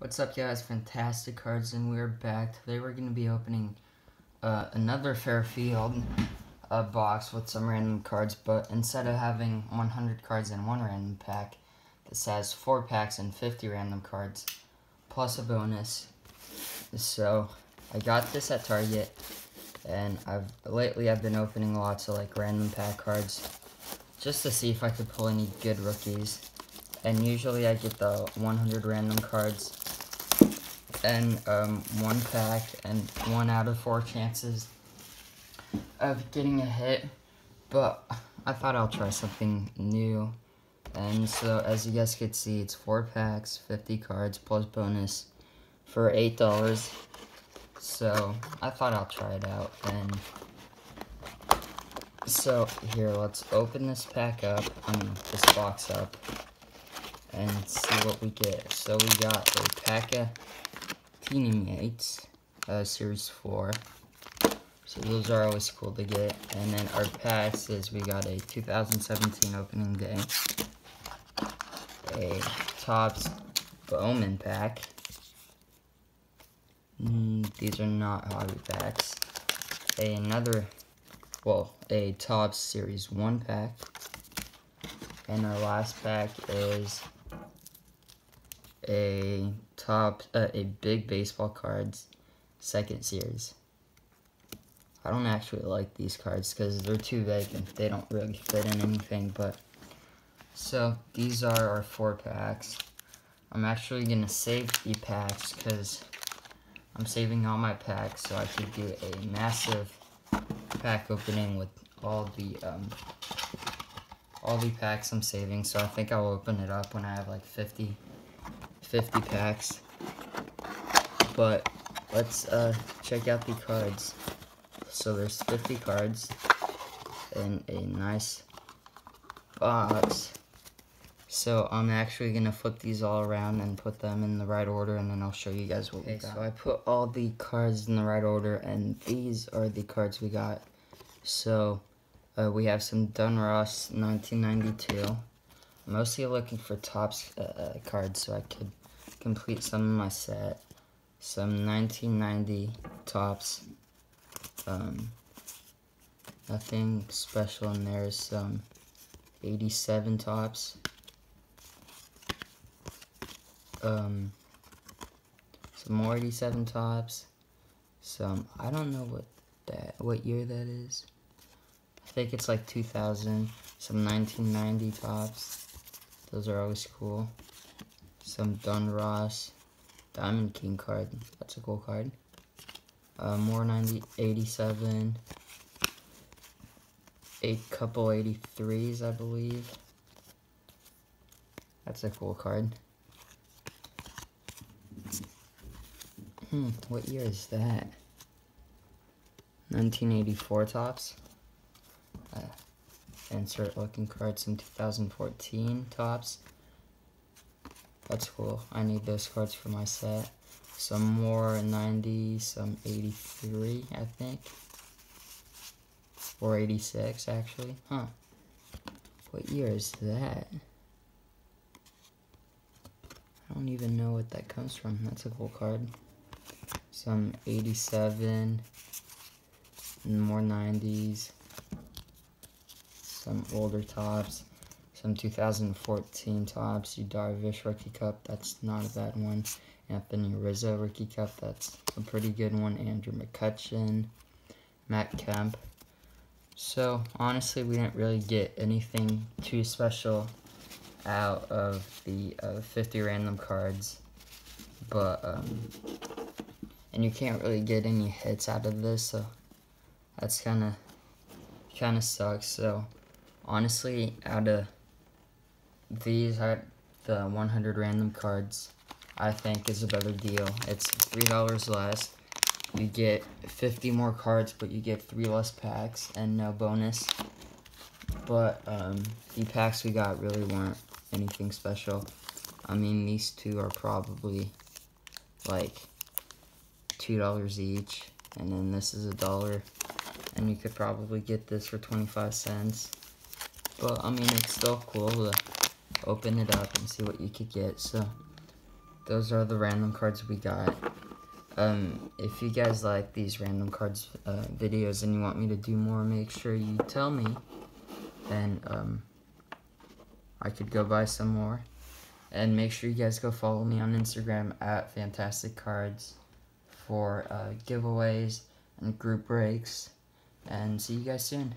What's up guys, Fantastic Cards and we're back. Today we're going to be opening uh, another Fairfield uh, box with some random cards, but instead of having 100 cards in one random pack, this has 4 packs and 50 random cards, plus a bonus. So, I got this at Target, and I've lately I've been opening lots of like random pack cards, just to see if I could pull any good rookies. And usually I get the 100 random cards and um, one pack and one out of four chances of getting a hit. But I thought I'll try something new. And so as you guys could see, it's four packs, 50 cards plus bonus for $8. So I thought I'll try it out. And so here, let's open this pack up, I mean this box up and see what we get. So we got a pack of Teammates, uh, Series 4. So those are always cool to get. And then our packs is we got a 2017 opening day. A Topps Bowman pack. Mm, these are not hobby packs. A, another, well, a Topps Series 1 pack. And our last pack is a top, uh, a big baseball cards second series. I don't actually like these cards because they're too big and they don't really fit in anything, but so these are our four packs. I'm actually to save the packs because I'm saving all my packs so I could do a massive pack opening with all the um, all the packs I'm saving. So I think I'll open it up when I have like 50 50 packs. But let's uh, check out the cards. So there's 50 cards in a nice box. So I'm actually going to flip these all around and put them in the right order and then I'll show you guys what okay, we got. So I put all the cards in the right order and these are the cards we got. So uh, we have some Donruss 1992. mostly looking for Topps uh, uh, cards so I could complete some of my set. Some 1990 Topps. Um, nothing special in there. Some 87 Topps. Um, some more 87 Topps. Some, I don't know what that, what year that is. I think it's like 2000. Some 1990 Topps. Those are always cool some Donruss Diamond King card. That's a cool card. Uh, more 90, 87. A couple 83s, I believe. That's a cool card. Hmm, what year is that? 1984 Topps. Uh, insert looking card, some 2014 Topps. That's cool. I need those cards for my set. Some more 90, some 83, I think. Or 86, actually. Huh. What year is that? I don't even know what that comes from. That's a cool card. Some 87. And more 90s. Some older Topps. Some 2014 Topps, Yu Darvish Rookie Cup, that's not a bad one. Anthony Rizzo Rookie Cup, that's a pretty good one. Andrew McCutchen, Matt Kemp. So, honestly, we didn't really get anything too special out of the uh, 50 random cards. But, um, and you can't really get any hits out of this, so that's kind of, kind of sucks. So, honestly, out of these are the 100 random cards I think is a better deal. It's $3 less. You get 50 more cards, but you get 3 less packs and no bonus. But um, the packs we got really weren't anything special. I mean, these two are probably like $2 each. And then this is a dollar. And you could probably get this for 25 cents. But, I mean, it's still cool open it up and see what you could get. So, those are the random cards we got. Um, if you guys like these random cards uh, videos and you want me to do more, make sure you tell me. And um, I could go buy some more. And make sure you guys go follow me on Instagram at Fantastic Cards for uh, giveaways and group breaks. And see you guys soon.